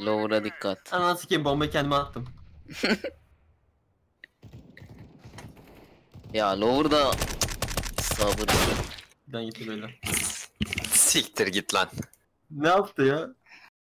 Lower'a dikkat. Ananı sikeyim bombayı kendime attım. Ya Lower'da sabır. Ben gitti böyle. Siktir git lan. Ne yaptı ya?